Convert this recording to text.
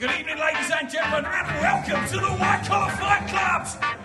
Good evening, ladies and gentlemen, and welcome to the White Collar Fight Club's.